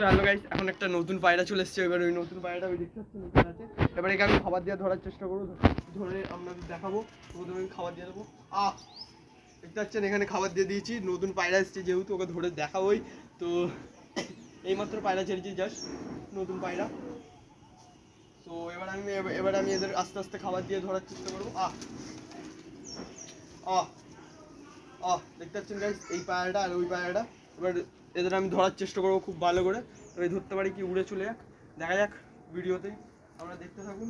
Hello guys এখন একটা নতুন পায়রা চলে এসেছে, এবার ওই নতুন পায়রাটা ওই দেখতে পাচ্ছেন ওখানে আছে। এবার একে আমি খাবার দিয়ে ধরার চেষ্টা করব, ধরে আপনাদের দেখাবো, প্রথমে আমি খাবার দিয়ে দেবো। আহ! দেখতে পাচ্ছেন, এখানে খাবার দিয়ে দিয়েছি, নতুন পায়রা এসেছে যেহেতু, ওকে ধরে দেখাবোই। তো, এইমাত্র পায়রা ছেড়েছি জাস্ট নতুন পায়রা। তো, এবার আমি এবার আমি এদের আস্তে আস্তে খাবার দিয়ে ধরার চেষ্টা করব। আহ! আহ! আহ! দেখতে পাচ্ছেন গাইস এই পায়রাটা আর ওই পায়রাটা। এবার এদের আমি ধরার চেষ্টা করব খুব ভালো করে। তবে ধরতে পারি কি উড়ে চলে যাক। দেখা যাক ভিডিওতেই আমরা দেখতে থাকুন।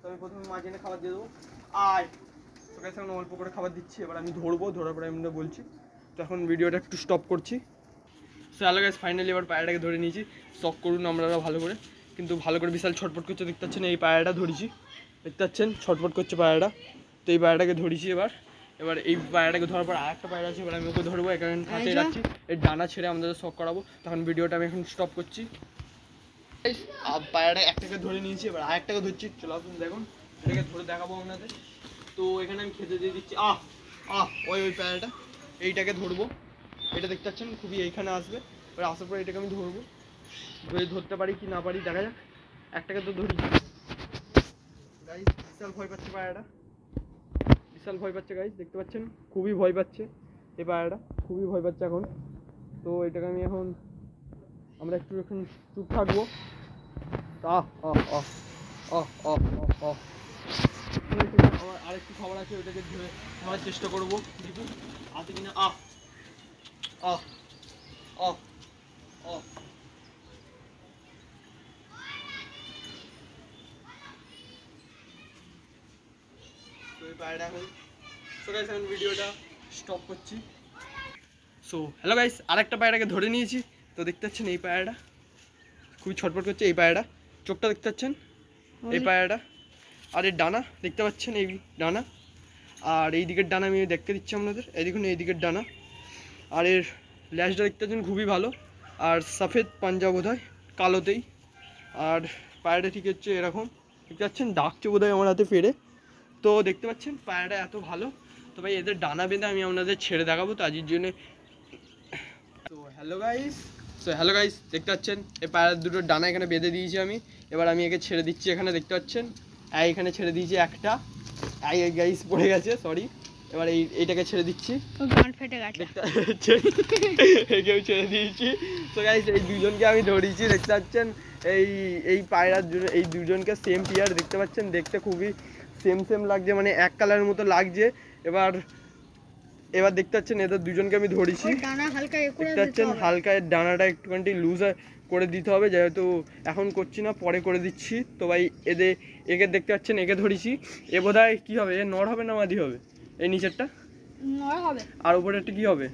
তো আমি প্রথমে মাঝখানে খাবার দিয়ে দেবো। আয়! তো গাইস এখন অল্প করে খাবার দিচ্ছি, এবার আমি ধরবো, ধরার পরে আমি বলছি। তো এখন ভিডিওটা একটু স্টপ করছি। সো হ্যালো গাইস ফাইনালি এবার পায়রাটাকে ধরে নিয়েছি। স্টক করুন আপনারা ভালো করে। কিন্তু ভালো করে বিশাল ছটপট করছে, দেখতে পাচ্ছেন এই পায়রাটা ধরেছি। দেখতে পাচ্ছেন? ছটপট করছে পায়রাটা। তো এই পায়রাটাকে ধরেছি এবার। এবার এই পায়রাটাকে ধরার পর আর একটা পায়রা আছে এবার আমি ওকে ধরবো এখানে হাতে রাখছি। এর ডানা ছেড়ে আমাদের শখ করাবো। তখন ভিডিওটা আমি এখন স্টপ করছি। পায়রাটা একটাকে ধরে নিয়েছি এবার আরেকটাকে ধরছি। চলো আপনি দেখুন। এটাকে ধরে দেখাবো আপনাদের। তো এখানে আমি খেতে দিয়ে দিচ্ছি। আহ আহ ওই ওই পায়রাটা। এইটাকে ধরবো। এটা দেখতে পাচ্ছেন খুবই এইখানে আসবে। এবার আসার পর এটাকে আমি ধরবো। ধরে ধরতে পারি কি না পারি দেখা যাক। একটাকে তো ধরি। বিশাল ভয় পাচ্ছে পায়রাটা। বিশাল ভয় পাচ্ছে গাইস দেখতে পাচ্ছেন? খুবই ভয় পাচ্ছে এই পায়রাটা খুবই ভয় পাচ্ছে এখন। তো এটাকে আমি এখন, আমরা একটু এখন চুপ থাকব। আহ আহ আহ আহ আহ আহ আমার আরেকটু খাবার আছে ওটাকে ধরে ধরার চেষ্টা করব। দেখুন আছে কিনা? আহ আহ আহ। পায়রাটা এখন সো গাইস এখন ভিডিওটা স্টপ করছি। সো হ্যালো গাইস আরেকটা পায়রাকে ধরে নিয়েছি। তো দেখতে পাচ্ছেন এই পায়রাটা? খুবই ছটফট করছে এই পায়রাটা। চোখটা দেখতে পাচ্ছেন? এই পায়রাটা। আর এর ডানা দেখতে পাচ্ছেন এই ডানা? আর এই দিকের ডানা আমি দেখতে দিচ্ছি আপনাদের। এই দেখুন এই দিকের ডানা। আর এর ল্যাশটা দেখতে পাচ্ছেন খুবই ভালো। আর সফেদ পাঞ্জা বোধহয় কালোতেই। আর পায়রাটা ঠিক হচ্ছে এরকম। দেখতে পাচ্ছেন ডাকছে বোধহয় আমার হাতে ফেরে। তো দেখতে পাচ্ছেন পায়রাটা এত ভালো। তো ভাই এদের ডানা বেঁধে আমি আপনাদের ছেড়ে দেখাবো তো আজকের জন্য তো হ্যালো গাইস তো হ্যালো গাইস দেখতে পাচ্ছেন এই পায়রার দুটো ডানা এখানে বেঁধে দিয়েছি আমি। এবার আমি একে ছেড়ে দিচ্ছি এখানে দেখতে পাচ্ছেন? এই এখানে ছেড়ে দিয়েছি একটা। এই গাইস পড়ে গেছে সরি এবার এই এইটাকে ছেড়ে দিচ্ছি। একেও ছেড়ে দিয়েছি। তো গাইস এই দুজনকে আমি ধরিয়েছি দেখতে পাচ্ছেন? এই এই পায়রার এই দুজনকে সেম পিয়ার দেখতে পাচ্ছেন? দেখতে খুবই সেম সেম লাগছে মানে এক কালারের মতো লাগছে। এবার এবার দেখতে পাচ্ছেন এদের দুজনকে আমি ধরেছি। দেখতে পাচ্ছেন হালকা ডানাটা একটুখানি লুজ করে দিতে হবে যেহেতু এখন করছি না পরে করে দিচ্ছি। তো ভাই এদের একে দেখতে পাচ্ছেন একে ধরেছি। এ বোধ হয় কী হবে? এ নর হবে না মাদি হবে? এই নিচেরটা? আর উপরেরটা কী হবে?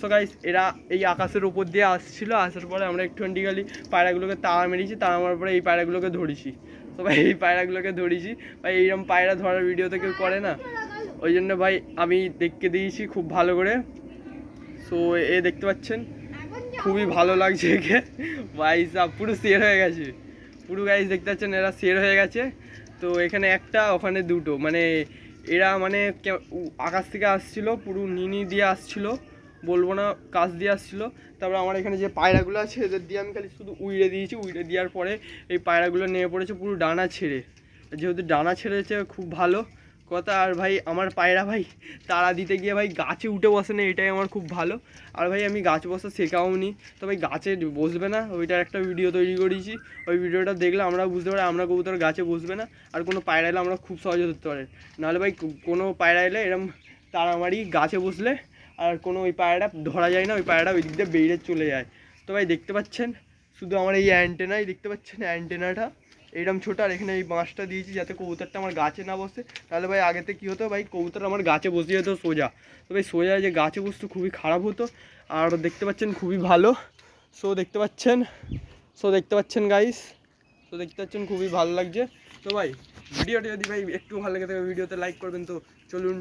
সো গাইস এরা এই আকাশের উপর দিয়ে আসছিল। আসার পরে আমরা একটুখানি খালি পায়রাগুলোকে তাড়া মেরেছি তাড়া মারার পরে এই পায়রাগুলোকে ধরেছি। তো ভাই, এই পায়রাগুলোকে ধরেছি। ভাই, এইরকম পায়রা ধরার ভিডিও তো কেউ করে না। ওই জন্য ভাই, আমি দেখতে দিয়েছি খুব ভালো করে। সো এ দেখতে পাচ্ছেন, খুবই ভালো লাগছে একে। ভাই পুরো শের হয়ে গেছে। পুরো গাইস দেখতে পাচ্ছেন, এরা শের হয়ে গেছে। তো এখানে একটা, ওখানে দুটো। মানে এরা মানে আকাশ থেকে আসছিল, পুরো নিনি দিয়ে আসছিল। বলব না, কাজ দিয়ে আসছিল। তারপর আমার এখানে যে পায়রাগুলো আছে, এদের দিয়ে আমি খালি শুধু উইড়ে দিয়েছি। উইড়ে দেওয়ার পরে এই পায়রাগুলো নেমে পড়েছে পুরো ডানা ছেড়ে। যেহেতু ডানা ছেড়েছে, খুব ভালো কথা। আর ভাই, আমার পায়রা ভাই, তারা দিতে গিয়ে ভাই গাছে উঠে বসে না, এটাই আমার খুব ভালো। আর ভাই, আমি গাছ বসা শেখাও নি। তো ভাই, গাছে বসবে না, ওইটার একটা ভিডিও তৈরি করেছি। ওই ভিডিওটা দেখলে আমরা বুঝতে পারি আমরা কবুতর গাছে বসবে না। আর কোনো পায়রা এলে আমরা খুব সহজে ধরতে পারি নাহলে ভাই কোনো পায়রা এলে এরম তাড়ামারি গাছে বসলে আর কোনো ওই পায়রাটা ধরা যায় না, ওই পায়রাটা ওই দিক দিয়ে বেরিয়ে চলে যায়। তো ভাই দেখতে পাচ্ছেন, শুধু আমার এই অ্যান্টেনাই দেখতে পাচ্ছেন অ্যান্টেনাটা এইরকম ছোটো, আর এখানে এই বাঁশটা দিয়েছি যাতে কবুতরটা আমার গাছে না বসে। তাহলে ভাই আগেতে কী হতো ভাই, কবুতর আমার গাছে বসে যেত সোজা। তো ভাই সোজা যে গাছে বসতো খুবই খারাপ হতো, আর দেখতে পাচ্ছেন খুবই ভালো। সো দেখতে পাচ্ছেন সো দেখতে পাচ্ছেন গাইস তো দেখতে পাচ্ছেন খুবই ভালো লাগছে। তো ভাই ভিডিওটা যদি ভাই একটু ভালো লাগে থাকে ভিডিওতে লাইক করবেন তো চলুন